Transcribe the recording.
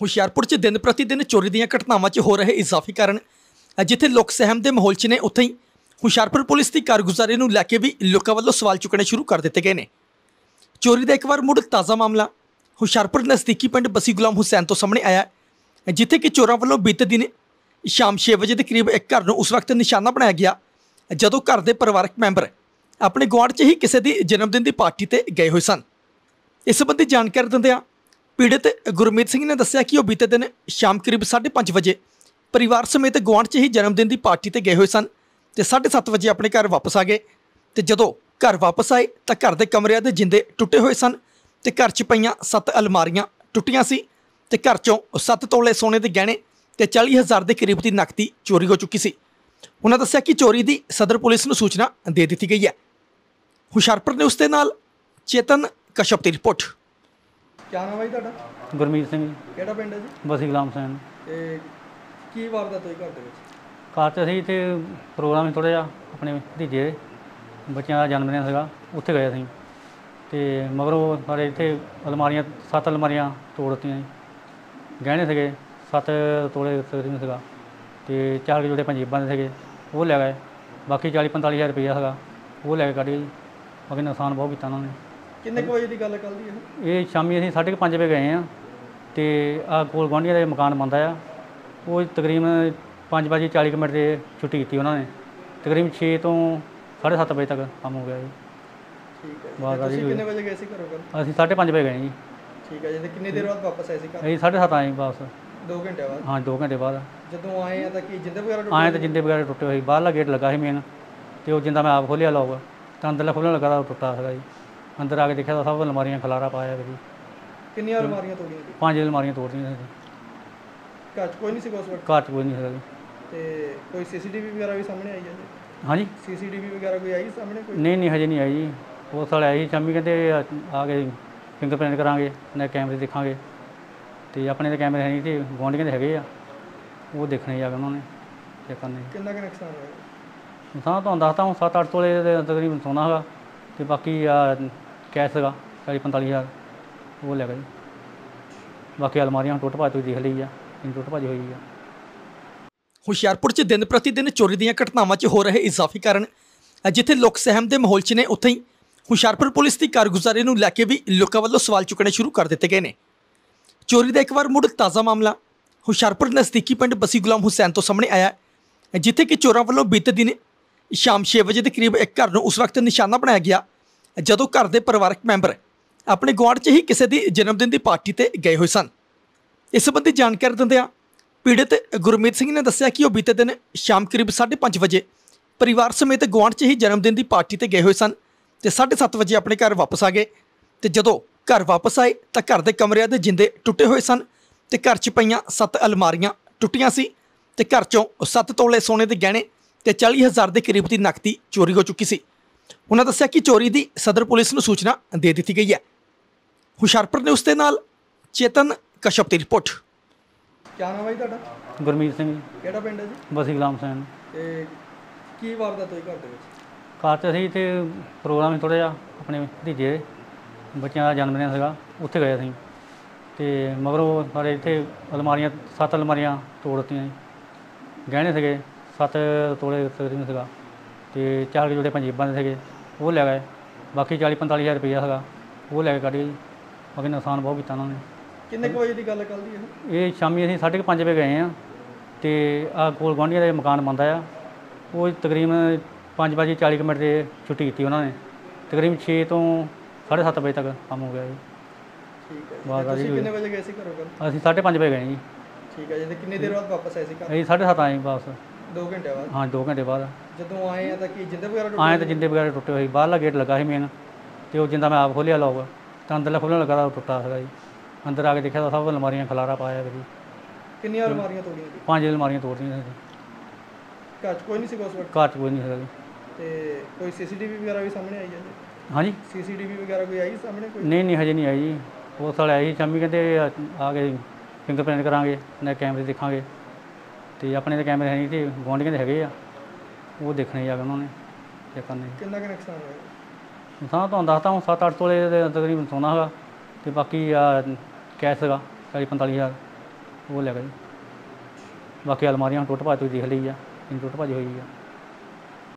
ਹੁਸ਼ਿਆਰਪੁਰ 'ਚ ਦਿਨ ਪ੍ਰਤੀ ਦਿਨ ਚੋਰੀ ਦੀਆਂ ਘਟਨਾਵਾਂ 'ਚ ਹੋ ਰਹੇ ਇਜ਼ਾਫੇ ਕਾਰਨ ਜਿੱਥੇ ਲੋਕ ਸਹਿਮ ਦੇ ਮਾਹੌਲ 'ਚ ਨੇ, ਉੱਥੇ ਹੀ ਹੁਸ਼ਿਆਰਪੁਰ ਪੁਲਿਸ ਦੀ ਕਾਰਗੁਜ਼ਾਰੀ ਨੂੰ ਲੈ ਕੇ ਵੀ ਲੋਕਾਂ ਵੱਲੋਂ ਸਵਾਲ ਚੁੱਕਣੇ ਸ਼ੁਰੂ ਕਰ ਦਿੱਤੇ ਗਏ ਨੇ। ਚੋਰੀ ਦਾ ਇੱਕ ਵਾਰ ਮੁੜ ਤਾਜ਼ਾ ਮਾਮਲਾ ਹੁਸ਼ਿਆਰਪੁਰ ਨਜ਼ਦੀਕੀ ਪਿੰਡ ਬਸੀ ਗੁਲਾਮ ਹੁਸੈਨ ਤੋਂ ਸਾਹਮਣੇ ਆਇਆ ਜਿੱਥੇ ਕਿ ਚੋਰਾਂ ਵੱਲੋਂ ਬੀਤੇ ਦਿਨ ਸ਼ਾਮ 6 ਵਜੇ ਦੇ ਕਰੀਬ ਇੱਕ ਘਰ ਨੂੰ ਉਸ ਵਕਤ ਨਿਸ਼ਾਨਾ ਬਣਾਇਆ ਗਿਆ, ਜਦੋਂ ਘਰ ਦੇ ਪਰਿਵਾਰਕ ਮੈਂਬਰ ਆਪਣੇ ਗੁਆਂਢ 'ਚ ਹੀ ਕਿਸੇ ਦੀ ਜਨਮ ਦਿਨ ਦੀ ਪਾਰਟੀ ਤੇ ਗਏ ਹੋਏ ਸਨ। ਇਸ ਸੰਬੰਧੀ ਜਾਣਕਾਰੀ ਦਿੰਦਿਆਂ ਪੀੜਤ ਗੁਰਮੀਤ ਸਿੰਘ ਨੇ ਦੱਸਿਆ ਕਿ ਉਹ ਬੀਤੇ ਦਿਨ ਸ਼ਾਮ ਕਰੀਬ 5:30 ਵਜੇ ਪਰਿਵਾਰ ਸਮੇਤ ਗੁਆਂਢ 'ਚ ਹੀ ਜਨਮ ਦਿਨ ਦੀ ਪਾਰਟੀ ਤੇ ਗਏ ਹੋਏ ਸਨ ਤੇ 7:30 ਵਜੇ ਆਪਣੇ ਘਰ ਵਾਪਸ ਆ ਗਏ ਤੇ ਜਦੋਂ ਘਰ ਵਾਪਸ ਆਏ ਤਾਂ ਘਰ ਦੇ ਕਮਰਿਆਂ ਦੇ ਜਿੰਦੇ ਟੁੱਟੇ ਹੋਏ ਸਨ ਤੇ ਘਰ 'ਚ ਪਈਆਂ 7 ਅਲਮਾਰੀਆਂ ਟੁੱਟੀਆਂ ਸੀ ਤੇ ਘਰ 'ਚੋਂ 7 ਤੋਲੇ ਸੋਨੇ ਦੇ ਗਹਿਣੇ ਤੇ 40000 ਦੇ ਕਰੀਬ ਦੀ ਨਕਦੀ ਚੋਰੀ ਹੋ ਚੁੱਕੀ ਸੀ। ਉਹਨਾਂ ਦੱਸਿਆ ਕਿ ਚੋਰੀ ਦੀ ਸਦਰ ਪੁਲਿਸ ਨੂੰ ਸੂਚਨਾ ਦੇ ਦਿੱਤੀ ਗਈ ਹੈ। ਹੁਸ਼ਿਆਰਪੁਰ ਨੇ ਉਸ ਦੇ ਨਾਲ ਚੇਤਨ ਕਸ਼ਪ ਦੀ ਰਿਪੋਰਟ। ਕਿਆ ਨਾਮ ਹੈ ਜੀ ਤੁਹਾਡਾ? ਗੁਰਮੀਤ ਸਿੰਘ ਜੀ, ਕਿਹੜਾ ਪਿੰਡ ਹੈ ਜੀ? ਬਸੀ ਗੁਲਾਮ ਹੁਸੈਨ ਤੇ ਕੀ ਵਾਰਦਾਤ ਹੋਈ ਘਰ ਦੇ ਵਿੱਚ? ਘਰ 'ਚ ਅਸੀਂ ਤੇ ਪ੍ਰੋਗਰਾਮ ਥੋੜ੍ਹਾ ਜਿਹਾ ਆਪਣੇ ਭਤੀਜੇ ਦੇ, ਬੱਚਿਆਂ ਦਾ ਜਨਮ ਦਿਨ ਸੀਗਾ ਉੱਥੇ ਗਏ ਅਸੀਂ। ਤੇ ਮਗਰੋਂ ਸਾਡੇ ਇੱਥੇ ਅਲਮਾਰੀਆਂ ਸੱਤ ਅਲਮਾਰੀਆਂ ਤੋੜ ਦਿੱਤੀਆਂ ਜੀ। ਗਹਿਣੇ ਸੀਗੇ ਸੱਤ ਤੋਲੇ ਤਕਰੀਬਨ ਸੀਗਾ। ਤੇ ਚਾਰ ਕੁ ਜੋੜੇ ਪੰਜੀਬਾਂ ਦੇ ਸੀਗੇ ਉਹ ਲੈ ਗਏ। ਬਾਕੀ 40 45000 ਰੁਪਈਆ ਸੀਗਾ ਉਹ ਲੈ ਕੇ ਕੱਢ ਗਏ ਜੀ। ਬਾਕੀ ਨੁਕਸਾਨ ਬਹੁਤ ਕੀਤਾ ਉਹਨਾਂ ਨੇ। ਕਿੰਨੇ ਕੁ ਵਜੇ ਦੀ ਗੱਲ ਕੱਲ ਦੀ ਇਹ ਇਹ ਸ਼ਾਮੀ ਅਸੀਂ 5:30 ਵਜੇ ਗਏ ਆ ਤੇ ਆ ਕੋਲ ਗੁਆਂਢੀਆਂ ਦਾ ਮਕਾਨ ਬੰਦਾ ਆ। ਉਹ ਤਕਰੀਬਨ 5 ਵਜੇ 40 ਕੁ ਮਿੰਟ ਦੇ ਛੁੱਟੀ ਕੀਤੀ ਉਹਨਾਂ ਨੇ। ਤਕਰੀਬਨ 6 ਤੋਂ 7:30 ਵਜੇ ਤੱਕ ਕੰਮ ਹੋ ਗਿਆ ਜੀ। ਠੀਕ ਹੈ। ਜੀ। ਤੁਸੀਂ ਹੋਈ। ਕਿੰਨੇ ਵਜੇ ਗਏ ਸੀ ਘਰੋਂ ਕੱਲ ਅਸੀਂ 5:30 ਵਜੇ ਗਏ ਜੀ। ਠੀਕ ਹੈ ਜੀ ਤੇ ਕਿੰਨੀ ਦੇਰ ਬਾਅਦ ਵਾਪਸ ਆਏ ਸੀ ਘਰ? ਅਸੀਂ 7:30 ਆਏ ਵਾਪਸ। 2 ਘੰਟੇ ਬਾਅਦ? ਹਾਂ 2 ਘੰਟੇ ਬਾਅਦ। ਜਦੋਂ ਆਏ ਆ ਤਾਂ ਕੀ ਜਿੰਦੇ ਵਗੈਰਾ ਟੁੱਟ ਆਏ ਤਾਂ ਜਿੰਦੇ ਵਗੈਰਾ ਟੁੱਟੇ ਹੋਏ ਸੀ। ਬਾਹਰਲਾ ਗੇਟ ਲੱਗਾ ਸੀ ਮੇਨ ਤੇ ਉਹ ਜਿੰਦਾ ਮੈਂ ਆਪ ਖੋਲਿਆ ਲੋਕ ਤਾਂ ਅੰਦਰਲਾ ਖੋਲ੍ਹਣ ਲੱਗਾ ਤਾਂ ਉਹ ਟੁੱਟਾ ਸੀਗਾ ਜੀ। ਅੰਦਰ ਆ ਕੇ ਦੇਖਿਆ ਤਾਂ ਸਭ ਅਲਮਾਰੀਆਂ ਖਲਾਰਾ ਪਾਇਆ ਜੀ। ਕਿੰਨੀਆਂ ਅਲਮਾਰੀਆਂ ਤੋੜੀਆਂ ਜੀ? ਪੰਜ ਅਲਮਾਰੀਆਂ ਤੋੜਦੀਆਂ ਸੀ ਘਰ 'ਚ ਕੋਈ ਨਹੀਂ ਸੀ ਉਸ ਵਕਤ ਘਰ 'ਚ ਕੋਈ ਨਹੀਂ ਜੀ। ਤੇ ਕੋਈ ਸੀਸੀਟੀਵੀ ਵਗੈਰਾ ਵੀ ਸਾਹਮਣੇ ਆਈ ਹੈ ਜੀ? ਹਾਂਜੀ? ਸੀਸੀਟੀਵੀ ਵਗੈਰਾ ਕੋਈ ਆਈ ਸਾਹਮਣੇ ਕੋਈ? ਨਹੀਂ ਨਹੀਂ ਹਜੇ ਨਹੀਂ ਆਈ ਜੀ। ਉਹ ਸਾਲ ਆਈ ਸੀ ਸ਼ਾਮੀ ਕਹਿੰਦੇ ਆ ਆ ਕੇ ਫਿੰਗਰਪ੍ਰਿੰਟ ਕਰਾਂਗੇ ਨਾ ਕੈਮਰੇ ਦੇਖਾਂਗੇ। ਤੇ ਆਪਣੇ ਦੇ ਕੈਮਰੇ ਹੈ ਨਹੀਂ ਤੇ ਗੁਆਂਢੀਆਂ ਦੇ ਹੈਗੇ ਆ। ਉਹ ਦੇਖਣੇ ਜਾ ਕੇ ਉਹਨਾਂ ਨੇ ਚੈੱਕ ਕਰਨੇ ਕਿੰਨਾ ਕੁ ਨੁਕਸਾਨ ਹੋਇਆ? ਤਾਂ ਤੁਹਾਨੂੰ ਦੱਸਦਾ ਹੁਣ 7-8 ਤੋਲੇ ਦੇ ਤਕਰੀਬਨ ਸੋਨਾ ਹੈਗਾ। ਤੇ ਬਾਕੀ ਆ ਕੈਸ਼ ਹੈਗਾ 40-45000 ਉਹ ਲੈ ਗਏ। ਬਾਕੀ ਅਲਮਾਰੀਆਂ ਟੁੱਟ ਭੱਜ ਤੁਸੀਂ ਦੇਖ ਲਈ ਆ ਕਿੰਨੀ ਟੁੱਟ ਭੱਜ ਹੋਈ ਆ। ਹੁਸ਼ਿਆਰਪੁਰ 'ਚ ਦਿਨ ਪ੍ਰਤੀ ਦਿਨ ਚੋਰੀ ਦੀਆਂ ਘਟਨਾਵਾਂ 'ਚ ਹੋ ਰਹੇ ਇਜ਼ਾਫੇ ਕਾਰਨ ਜਿੱਥੇ ਲੋਕ ਸਹਿਮ ਦੇ ਮਾਹੌਲ 'ਚ ਨੇ, ਉੱਥੇ ਹੀ ਹੁਸ਼ਿਆਰਪੁਰ ਪੁਲਿਸ ਦੀ ਕਾਰਗੁਜ਼ਾਰੀ ਨੂੰ ਲੈ ਕੇ ਵੀ ਲੋਕਾਂ ਵੱਲੋਂ ਸਵਾਲ ਚੁੱਕਣੇ ਸ਼ੁਰੂ ਕਰ ਦਿੱਤੇ ਗਏ ਨੇ। ਚੋਰੀ ਦਾ ਇੱਕ ਵਾਰ ਮੁੜ ਤਾਜ਼ਾ ਮਾਮਲਾ, ਹੁਸ਼ਿਆਰਪੁਰ ਨਜ਼ਦੀਕੀ ਪਿੰਡ ਬਸੀ ਗੁਲਾਮ ਹੁਸੈਨ ਤੋਂ ਸਾਹਮਣੇ ਆਇਆ ਜਿੱਥੇ ਕਿ ਚੋਰਾਂ ਵੱਲੋਂ ਬੀਤੇ ਦਿਨ ਸ਼ਾਮ 6 ਵਜੇ ਦੇ ਕਰੀਬ ਇੱਕ ਘਰ ਨੂੰ ਉਸ ਵਕਤ ਨਿਸ਼ਾਨਾ ਬਣਾਇਆ ਗਿਆ ਜਦੋਂ ਘਰ ਦੇ ਪਰਿਵਾਰਕ ਮੈਂਬਰ ਆਪਣੇ ਗੁਆਂਢ 'ਚ ਹੀ ਕਿਸੇ ਦੀ ਜਨਮ ਦਿਨ ਦੀ ਪਾਰਟੀ ਤੇ ਗਏ ਹੋਏ ਸਨ। ਇਸ ਸੰਬੰਧੀ ਜਾਣਕਾਰੀ ਦਿੰਦਿਆਂ ਪੀੜਤ ਗੁਰਮੀਤ ਸਿੰਘ ਨੇ ਦੱਸਿਆ ਕਿ ਉਹ ਬੀਤੇ ਦਿਨ ਸ਼ਾਮ ਕਰੀਬ 5:30 ਵਜੇ ਪਰਿਵਾਰ ਸਮੇਤ ਗੁਆਂਢ 'ਚ ਹੀ ਜਨਮ ਦਿਨ ਦੀ ਪਾਰਟੀ ਤੇ ਗਏ ਹੋਏ ਸਨ ਤੇ 7:30 ਵਜੇ ਆਪਣੇ ਘਰ ਵਾਪਸ ਆ ਗਏ ਤੇ ਜਦੋਂ ਘਰ ਵਾਪਸ ਆਏ ਤਾਂ ਘਰ ਦੇ ਕਮਰਿਆਂ ਦੇ ਜਿੰਦੇ ਟੁੱਟੇ ਹੋਏ ਸਨ ਤੇ ਘਰ 'ਚ ਪਈਆਂ 7 ਅਲਮਾਰੀਆਂ ਟੁੱਟੀਆਂ ਸੀ ਤੇ ਘਰ 'ਚੋਂ 7 ਤੋਲੇ ਸੋਨੇ ਦੇ ਗਹਿਣੇ ਤੇ 40000 ਦੇ ਕਰੀਬ ਦੀ ਨਕਦੀ ਚੋਰੀ ਹੋ ਚੁੱਕੀ ਸੀ। ਉਹਨਾਂ ਦੱਸਿਆ ਕਿ ਚੋਰੀ ਦੀ ਸਦਰ ਪੁਲਿਸ ਨੂੰ ਸੂਚਨਾ ਦੇ ਦਿੱਤੀ ਗਈ ਹੈ। ਹੁਸ਼ਿਆਰਪੁਰ ਨੇ ਉਸ ਦੇ ਨਾਲ ਚੇਤਨ ਕਸ਼ਪ ਦੀ ਰਿਪੋਰਟ। ਕਿਆ ਨਾਮ ਹੈ ਤੁਹਾਡਾ? ਗੁਰਮੀਤ ਸਿੰਘ ਜੀ, ਕਿਹੜਾ ਪਿੰਡ ਹੈ ਜੀ? ਬਸੀ ਗੁਲਾਮ ਹੁਸੈਨ ਤੇ ਕੀ ਵਾਰਦਾਤ ਹੋਈ ਘਰ ਦੇ ਵਿੱਚ? ਘਰ 'ਚ ਅਸੀਂ ਤੇ ਪ੍ਰੋਗਰਾਮ ਥੋੜ੍ਹਾ ਜਿਹਾ ਆਪਣੇ ਭਤੀਜੇ ਦੇ, ਬੱਚਿਆਂ ਦਾ ਜਨਮ ਦਿਨ ਸੀਗਾ ਉੱਥੇ ਗਏ ਅਸੀਂ। ਤੇ ਮਗਰੋਂ ਸਾਡੇ ਇੱਥੇ ਅਲਮਾਰੀਆਂ ਸੱਤ ਅਲਮਾਰੀਆਂ ਤੋੜ ਦਿੱਤੀਆਂ ਜੀ। ਗਹਿਣੇ ਸੀਗੇ ਸੱਤ ਤੋਲੇ ਤਕਰੀਬਨ ਸੀਗਾ। ਤੇ ਚਾਰ ਕੁ ਜੋੜੇ ਪੰਜੀਬਾਂ ਦੇ ਸੀਗੇ ਉਹ ਲੈ ਗਏ। ਬਾਕੀ 40 45000 ਰੁਪਈਆ ਸੀਗਾ ਉਹ ਲੈ ਕੇ ਕੱਢ ਗਏ। ਜੀ ਬਾਕੀ ਨੁਕਸਾਨ ਬਹੁਤ ਕੀਤਾ ਉਹਨਾਂ ਨੇ। ਕਿੰਨੇ ਕੁ ਵਜੇ ਦੀ ਗੱਲ ਕੱਲ ਦੀ ਇਹ ਇਹ ਸ਼ਾਮੀ ਅਸੀਂ 5:30 ਵਜੇ ਗਏ ਆ ਤੇ ਆ ਕੋਲ ਗੁਆਂਢੀਆਂ ਦਾ ਮਕਾਨ ਬੰਦਾ ਆ। ਉਹ ਤਕਰੀਬਨ 5 ਵਜੇ 40 ਕੁ ਮਿੰਟ ਦੇ ਛੁੱਟੀ ਕੀਤੀ ਉਹਨਾਂ ਨੇ। ਤਕਰੀਬਨ 6 ਤੋਂ 7:30 ਵਜੇ ਤੱਕ ਕੰਮ ਹੋ ਗਿਆ ਜੀ। ਠੀਕ ਹੈ ਜੀ। ਵਾਹ, ਤੇ ਤੁਸੀਂ ਹੋਈ। ਕਿੰਨੇ ਵਜੇ ਗਏ ਸੀ ਘਰੋਂ ਕੱਲ ਅਸੀਂ 5:30 ਵਜੇ ਗਏ ਜੀ। ਠੀਕ ਹੈ ਜੀ ਤੇ ਕਿੰਨੀ ਦੇਰ ਬਾਅਦ ਵਾਪਸ ਆਏ ਸੀ ਘਰ? ਅਸੀਂ 7:30 ਆਏ ਵਾਪਸ। 2 ਘੰਟੇ ਬਾਅਦ? ਹਾਂ 2 ਘੰਟੇ ਬਾਅਦ। ਜਦੋਂ ਆਏ ਆ ਤਾਂ ਕੀ ਜਿੰਦੇ ਵਗੈਰਾ ਟੁੱਟ ਆਏ? ਤਾਂ ਜਿੰਦੇ ਵਗੈਰਾ ਟੁੱਟੇ ਹੋਏ ਸੀ। ਬਾਹਰਲਾ ਗੇਟ ਲੱਗਾ ਸੀ ਮੇਨ ਤੇ ਉਹ ਜਿੰਦਾ ਮੈਂ ਆਪ ਖੋਲਿਆ ਲੋਕ ਤਾਂ ਅੰਦਰਲਾ ਖੋਲ੍ਹਣ ਲੱਗਾ ਤਾਂ ਉਹ ਟੁੱਟਾ ਸੀਗਾ ਜੀ। ਅੰਦਰ ਆ ਕੇ ਦੇਖਿਆ ਤਾਂ ਸਭ ਅਲਮਾਰੀਆਂ ਖਲਾਰਾ ਪਾਇਆ ਜੀ ਕਿੰਨੀਆਂ ਅਲਮਾਰੀਆਂ ਤੋੜੀਆਂ ਜੀ? ਪੰਜ ਅਲਮਾਰੀਆਂ ਤੋੜਦੀਆਂ ਸੀ। ਘਰ 'ਚ ਕੋਈ ਨਹੀਂ ਸੀ ਉਸ ਵਕਤ? ਘਰ 'ਚ ਕੋਈ ਨਹੀਂ ਸੀਗਾ ਜੀ। ਤੇ ਕੋਈ ਸੀਸੀਟੀਵੀ ਵਗੈਰਾ ਵੀ ਸਾਹਮਣੇ ਆਈ ਹੈ ਜੀ? ਹਾਂਜੀ? ਸੀਸੀਟੀਵੀ ਵਗੈਰਾ ਕੋਈ ਆਈ ਸਾਹਮਣੇ ਕੋਈ? ਨਹੀਂ ਨਹੀਂ ਹਜੇ ਨਹੀਂ ਆਈ ਜੀ। ਉਹ ਸਾਲ ਆਈ ਸੀ। ਸ਼ਾਮੀ ਕਹਿੰਦੇ ਆ ਆ ਕੇ ਫਿੰਗਰਪ੍ਰਿੰਟ ਕਰਾਂਗੇ ਨਾ ਕੈਮਰੇ ਦੇਖਾਂਗੇ। ਤੇ ਆਪਣੇ ਦੇ ਕੈਮਰੇ ਹੈ ਨਹੀਂ ਤੇ ਗੁਆਂਢੀਆਂ ਦੇ ਹੈਗੇ ਆ। ਉਹ ਦੇਖਣੇ ਜਾ ਕੇ ਉਹਨਾਂ ਨੇ ਚੈੱਕ ਕਰਨੇ ਕਿੰਨਾ ਕੁ ਨੁਕਸਾਨ ਹੋਇਆ ਤਾਂ ਤੁਹਾਨੂੰ ਦੱਸਦਾ ਹੁਣ 7-8 ਤੋਲੇ ਦੇ ਤਕਰੀਬਨ ਸੋਨਾ ਹੈਗਾ ਤੇ ਬਾਕੀ ਆ ਕੈਸ਼ ਹੈਗਾ 40-45000 ਉਹ ਲੈ ਗਏ ਬਾਕੀ ਅਲਮਾਰੀਆਂ ਟੁੱਟ ਭੱਜ ਤੁਸੀਂ ਦੇਖ ਲਈ ਆ ਕਿੰਨੀ ਟੁੱਟ ਭੱਜ ਹੋਈ ਆ